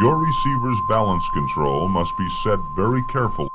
Your receiver's balance control must be set very carefully.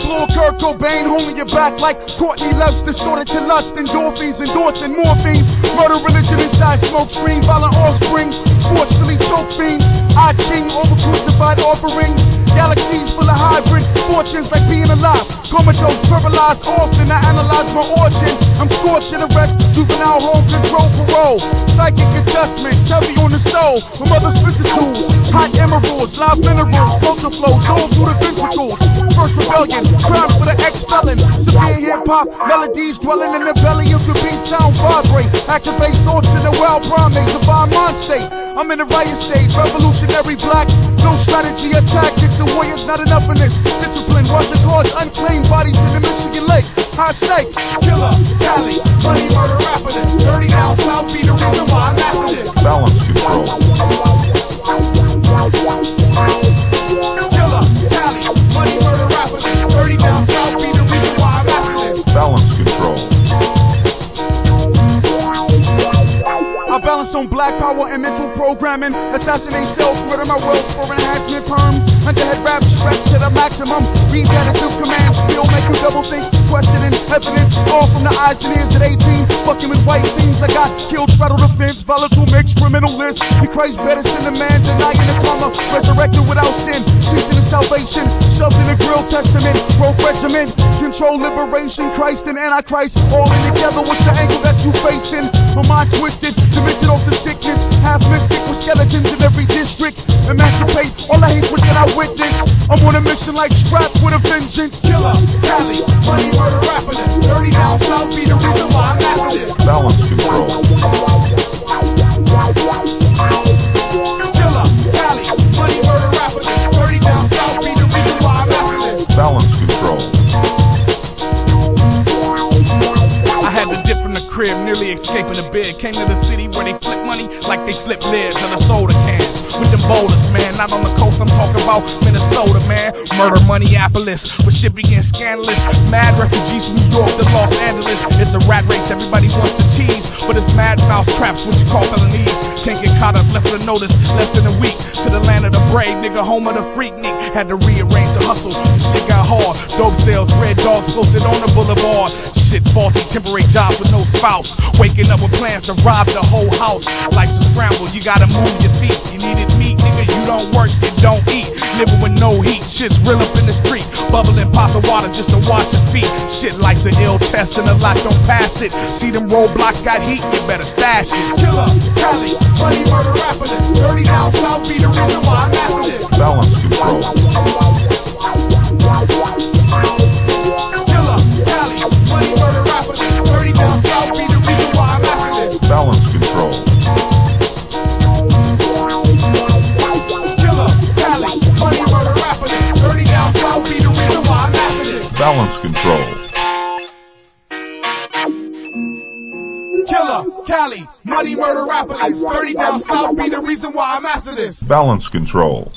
I blow Kurt Cobain, holding your back like Courtney Love's distorted to lust, endorphins, endorsing morphine. Murder, religion, inside smoke screen, violent offspring, forcefully choke fiends. I ching over crucified offerings. Galaxies full of hybrid fortunes like being alive. Comatose, paralyzed often. I analyze my origin. I'm scorching arrest, juvenile home control, parole. Psychic adjustments, heavy on the soul. Mother spit tools. Hot emeralds, live minerals, culture flows, all through the ventricles. First rebellion, crime for the ex-felon. Severe hip-hop, melodies dwelling in the belly of the beast, sound vibrate. Activate thoughts in the wild primates, divine mind state. I'm in the riot stage, revolutionary black. No strategy or tactics, and warriors not enough in this. Discipline, Russian cause, unclaimed bodies in the Michigan lake. High stakes. Killer, Cali, money, murder, rapper this. 30 down south be the reason why I'm after this. Balance control. On black power and mental programming. Assassinate self, murder my world for enhancement perms. Underhead rap stress to the maximum. Repetitive commands, feel make you double think. Questioning evidence, all from the eyes and ears at 18. Fucking with white things, I got killed, straddle the volatile mix, criminal list. He Christ better than the man, denying the karma. Resurrected salvation. Shoved in the grill testament, broke regiment. Control liberation, Christ and Antichrist. All in together, what's the angle that you facing? My mind twisted, demented off the sickness. Half mystic with skeletons in every district. Emancipate all the hatred that I witness. I'm on a mission like scrap with a vengeance. Killer, Cali, money, murder, rapper this. 30 down south be the reason why I'm this. Escaping the bed. Came to the city where they flip money like they flip lids on the soda cans. With them boulders, man. Not on the coast, I'm talking about Minnesota, man. Murder Minneapolis, where shit begin scandalous. Mad refugees from New York to Los Angeles. It's a rat race, everybody wants the cheese. But it's mad mouse traps, what you call felonies. Can't get caught up, left with a notice, less than a week. To the land of the brave, nigga, home of the freak, Nick. Had to rearrange the hustle, the shit got hard. Dope sales, red dogs posted on the boulevard. Shit's faulty, temporary jobs with no spouse. Waking up with plans to rob the whole house. Life's a scramble, you gotta move your feet. You needed meat, nigga, you don't work, you don't eat. Living with no heat, shit's real up in the street. Bubbling pots of water just to wash your feet. Shit, life's an ill test and a lot don't pass it. See them roadblocks got heat, you better stash it. Killer, Cali, money, murder, rapper this. 30 down south be the control. Killer, Cali, money, murder, rapper this. 30 down south be the reason why I'm after this. Balance control.